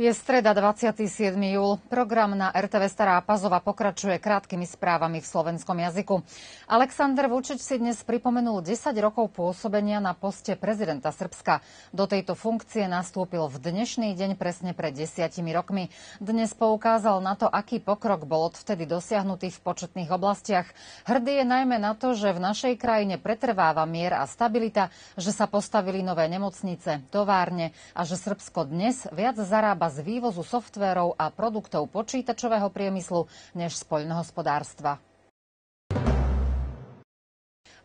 Je streda 27. júl. Program na RTV Stará Pazova pokračuje krátkými správami v slovenskom jazyku. Aleksandr Vučič si dnes pripomenul 10 rokov pôsobenia na poste prezidenta Srbska. Do tejto funkcie nastúpil v dnešný deň presne pred desiatimi rokmi. Dnes poukázal na to, aký pokrok bol odvtedy dosiahnutý v početných oblastiach. Hrdý je najmä na to, že v našej krajine pretrváva mier a stabilita, že sa postavili nové nemocnice, továrne a že Srbsko dnes viac zarába z vývozu softvérov a produktov počítačového priemyslu než z poľnohospodárstva.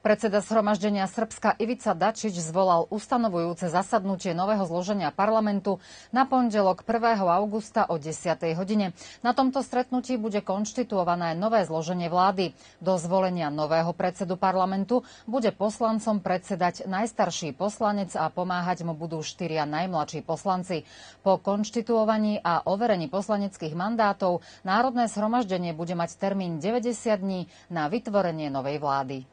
Predseda zhromaždenia Srbska Ivica Dačič zvolal ustanovujúce zasadnutie nového zloženia parlamentu na pondelok 1. augusta o 10. hodine. Na tomto stretnutí bude konštituované nové zloženie vlády. Do zvolenia nového predsedu parlamentu bude poslancom predsedať najstarší poslanec a pomáhať mu budú štyria najmladší poslanci. Po konštituovaní a overení poslaneckých mandátov Národné zhromaždenie bude mať termín 90 dní na vytvorenie novej vlády.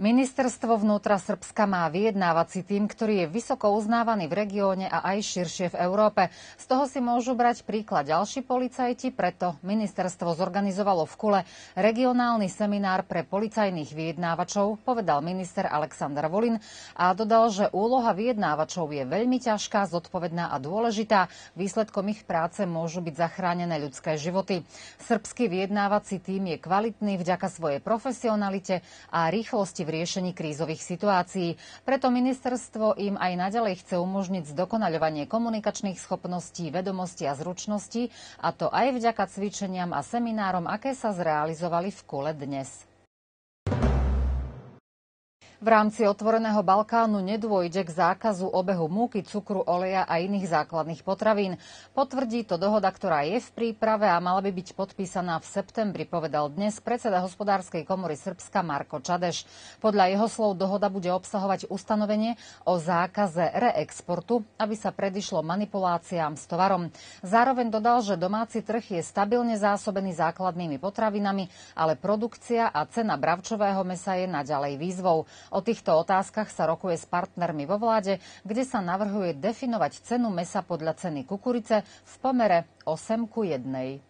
Ministerstvo vnútra Srbska má vyjednávací tým, ktorý je vysoko uznávaný v regióne a aj širšie v Európe. Z toho si môžu brať príklad ďalší policajti, preto ministerstvo zorganizovalo v Kule regionálny seminár pre policajných vyjednávačov, povedal minister Aleksandr Volin a dodal, že úloha vyjednávačov je veľmi ťažká, zodpovedná a dôležitá. Výsledkom ich práce môžu byť zachránené ľudské životy. Srbský vyjednávací tým je kvalitný vďaka svojej profesionalite a rýchlosti riešení krízových situácií. Preto ministerstvo im aj naďalej chce umožniť zdokonaľovanie komunikačných schopností, vedomostí a zručností, a to aj vďaka cvičeniam a seminárom, aké sa zrealizovali v Kule dnes. V rámci otvoreného Balkánu nedôjde k zákazu obehu múky, cukru, oleja a iných základných potravín. Potvrdí to dohoda, ktorá je v príprave a mala by byť podpísaná v septembri, povedal dnes predseda hospodárskej komory Srbska Marko Čadeš. Podľa jeho slov dohoda bude obsahovať ustanovenie o zákaze reexportu, aby sa predišlo manipuláciám s tovarom. Zároveň dodal, že domáci trh je stabilne zásobený základnými potravinami, ale produkcia a cena bravčového mesa je naďalej výzvou. O týchto otázkach sa rokuje s partnermi vo vláde, kde sa navrhuje definovať cenu mesa podľa ceny kukurice v pomere 8 ku 1.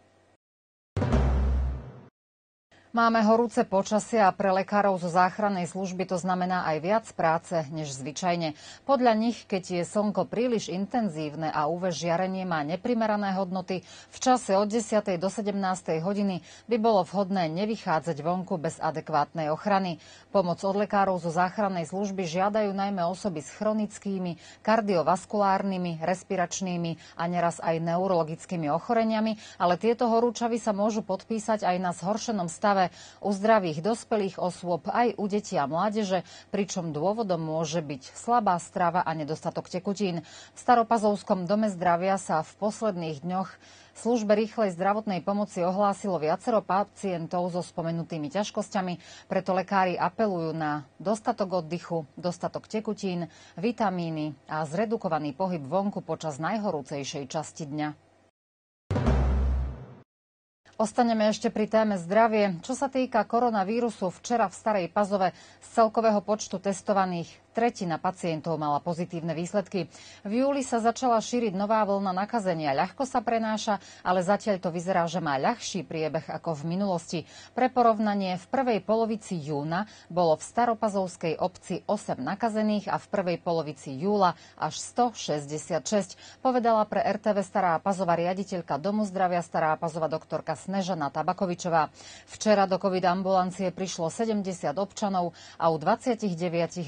Máme horúce počasie a pre lekárov zo záchrannej služby to znamená aj viac práce než zvyčajne. Podľa nich, keď je slnko príliš intenzívne a UV žiarenie má neprimerané hodnoty, v čase od 10. do 17. hodiny by bolo vhodné nevychádzať vonku bez adekvátnej ochrany. Pomoc od lekárov zo záchrannej služby žiadajú najmä osoby s chronickými, kardiovaskulárnymi, respiračnými a neraz aj neurologickými ochoreniami, ale tieto horúčavy sa môžu podpísať aj na zhoršenom stave stave u zdravých dospelých osôb aj u detí a mládeže, pričom dôvodom môže byť slabá strava a nedostatok tekutín. V Staropazovskom dome zdravia sa v posledných dňoch službe rýchlej zdravotnej pomoci ohlásilo viacero pacientov so spomenutými ťažkosťami, preto lekári apelujú na dostatok oddychu, dostatok tekutín, vitamíny a zredukovaný pohyb vonku počas najhorúcejšej časti dňa. Ostaneme ešte pri téme zdravie. Čo sa týka koronavírusu, včera v Starej Pazove z celkového počtu testovaných tretina pacientov mala pozitívne výsledky. V júli sa začala šíriť nová vlna nakazenia. Ľahko sa prenáša, ale zatiaľ to vyzerá, že má ľahší priebeh ako v minulosti. Pre porovnanie, v prvej polovici júna bolo v Staropazovskej obci 8 nakazených a v prvej polovici júla až 166, povedala pre RTV Stará Pazova riaditeľka Domu zdravia Stará Pazova doktorka Snežana Tabakovičová. Včera do COVID ambulancie prišlo 70 občanov a u 29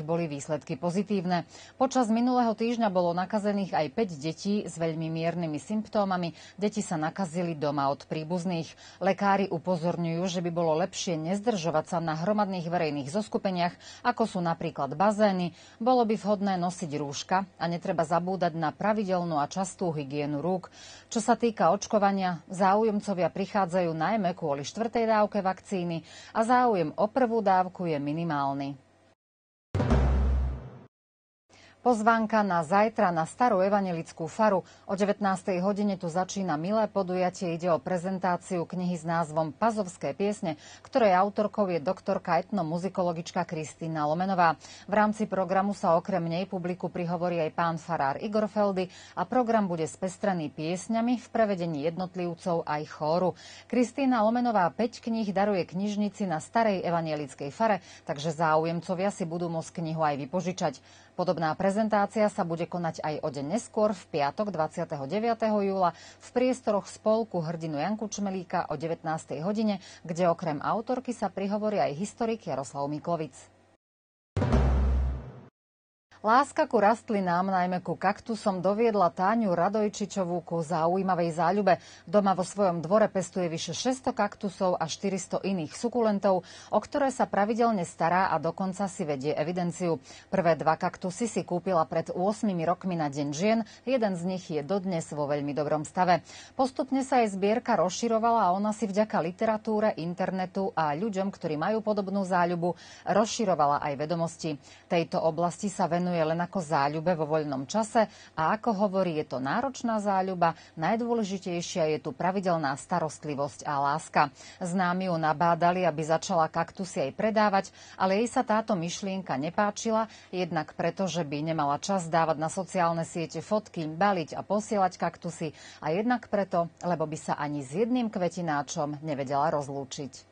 boli výsledky výsledky pozitívne. Počas minulého týždňa bolo nakazených aj 5 detí s veľmi miernymi symptómami. Deti sa nakazili doma od príbuzných. Lekári upozorňujú, že by bolo lepšie nezdržovať sa na hromadných verejných zoskupeniach, ako sú napríklad bazény. Bolo by vhodné nosiť rúška a netreba zabúdať na pravidelnú a častú hygienu rúk. Čo sa týka očkovania, záujemcovia prichádzajú najmä kvôli štvrtej dávke vakcíny a záujem o prvú dávku je minimálny. Pozvánka na zajtra na starú evanelickú faru. O 19. hodine tu začína milé podujatie. Ide o prezentáciu knihy s názvom Pazovské piesne, ktorej autorkou je doktorka etnomuzikologička Kristýna Lomenová. V rámci programu sa okrem nej publiku prihovorí aj pán farár Igor Feldy a program bude spestrený piesňami v prevedení jednotlivcov aj chóru. Kristýna Lomenová 5 kníh daruje knižnici na starej evanielickej fare, takže záujemcovia si budú môcť knihu aj vypožičať. Podobná prezentácia sa bude konať aj o deň neskôr, v piatok 29. júla, v priestoroch spolku hrdinu Janku Čmelíka o 19. hodine, kde okrem autorky sa prihovorí aj historik Jaroslav Miklovic. Láska ku rastlinám, najmä ku kaktusom, doviedla Táňu Radojčičovú ku zaujímavej záľube. Doma vo svojom dvore pestuje vyše 600 kaktusov a 400 iných sukulentov, o ktoré sa pravidelne stará a dokonca si vedie evidenciu. Prvé dva kaktusy si kúpila pred 8 rokmi na Deň žien, jeden z nich je dodnes vo veľmi dobrom stave. Postupne sa jej zbierka rozširovala a ona si vďaka literatúre, internetu a ľuďom, ktorí majú podobnú záľubu, rozširovala aj vedomosti. Tejto oblasti sa venuje venuje len ako záľube vo voľnom čase a ako hovorí, je to náročná záľuba, najdôležitejšia je tu pravidelná starostlivosť a láska. Známi ju nabádali, aby začala kaktusy aj predávať, ale jej sa táto myšlienka nepáčila, jednak preto, že by nemala čas dávať na sociálne siete fotky, baliť a posielať kaktusy a jednak preto, lebo by sa ani s jedným kvetináčom nevedela rozlúčiť.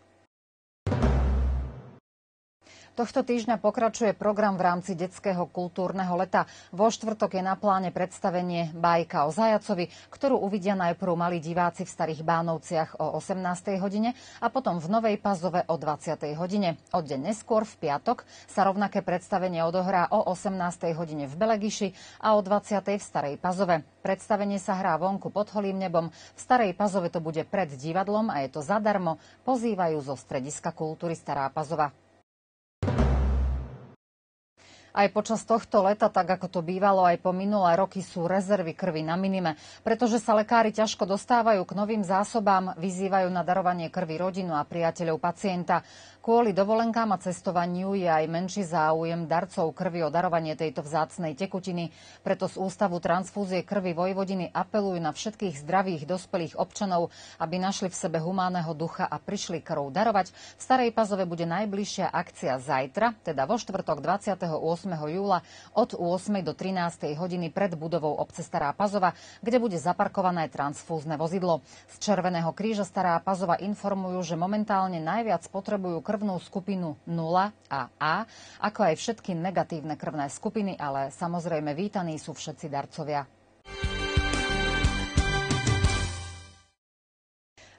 Tohto týždňa pokračuje program v rámci detského kultúrneho leta. Vo štvrtok je na pláne predstavenie Bajka o Zajacovi, ktorú uvidia najprv malí diváci v Starých Bánovciach o 18. hodine a potom v Novej Pazove o 20. hodine. O deň neskôr v piatok sa rovnaké predstavenie odohrá o 18. hodine v Belegiši a o 20. v Starej Pazove. Predstavenie sa hrá vonku pod holým nebom. V Starej Pazove to bude pred divadlom a je to zadarmo. Pozývajú zo Strediska kultúry Stará Pazova. Aj počas tohto leta, tak ako to bývalo aj po minulé roky, sú rezervy krvi na minime, pretože sa lekári ťažko dostávajú k novým zásobám, vyzývajú na darovanie krvi rodinu a priateľov pacienta. Kvôli dovolenkám a cestovaniu je aj menší záujem darcov krvi o darovanie tejto vzácnej tekutiny. Preto z Ústavu transfúzie krvi Vojvodiny apelujú na všetkých zdravých dospelých občanov, aby našli v sebe humánneho ducha a prišli krv darovať. V Starej Pazove bude najbližšia akcia zajtra, teda vo štvrtok 28. júla od 8. do 13. hodiny pred budovou obce Stará Pazova, kde bude zaparkované transfúzne vozidlo. Z Červeného kríža Stará Pazova informujú, že momentálne najviac potrebujú krvnú skupinu 0 a A, ako aj všetky negatívne krvné skupiny, ale samozrejme vítaní sú všetci darcovia.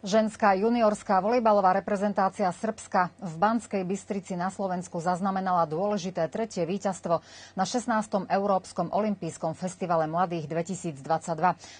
Ženská juniorská volejbalová reprezentácia Srbska v Banskej Bystrici na Slovensku zaznamenala dôležité tretie víťazstvo na 16. Európskom olympijskom festivale mladých 2022.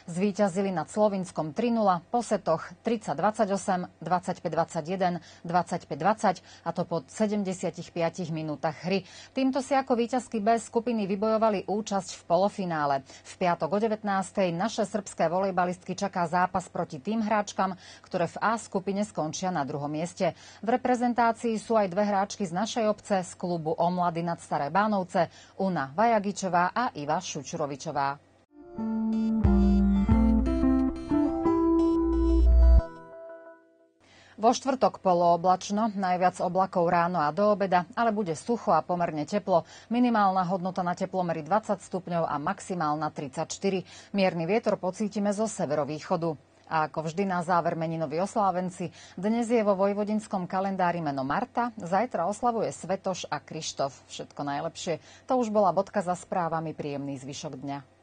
Zvíťazili nad Slovinskom 3-0 po setoch 30-28, 25-21, 25-20 a to po 75 minútach hry. Týmto si ako víťazky B skupiny vybojovali účasť v polofinále. V piatok o 19. naše srbské volejbalistky čaká zápas proti tým hráčkam, ktoré v A skupine skončia na druhom mieste. V reprezentácii sú aj dve hráčky z našej obce z klubu Omlady nad Staré Bánovce, Una Vajagičová a Iva Šučurovičová. Vo štvrtok polooblačno, najviac oblakov ráno a do obeda, ale bude sucho a pomerne teplo. Minimálna hodnota na teplomery 20 stupňov a maximálna 34. Mierny vietor pocítime zo severovýchodu. A ako vždy na záver meninoví oslávenci, dnes je vo vojvodinskom kalendári meno Marta, zajtra oslavuje Svetoš a Krištof. Všetko najlepšie. To už bola bodka za správami. Príjemný zvyšok dňa.